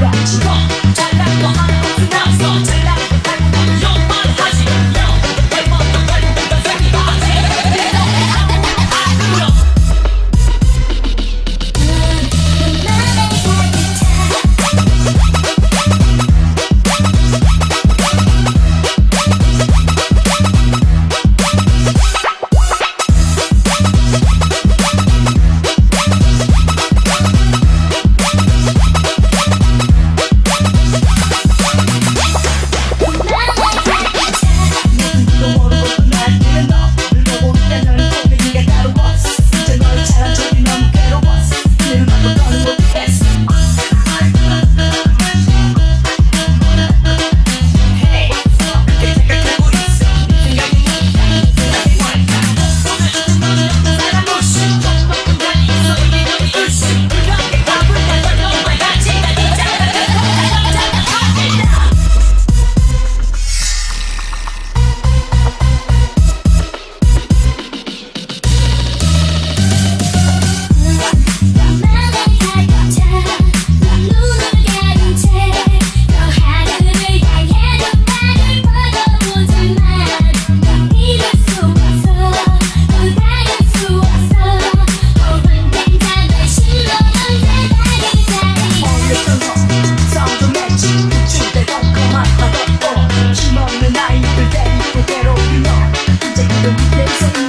Tell them, tell them, tell them, tell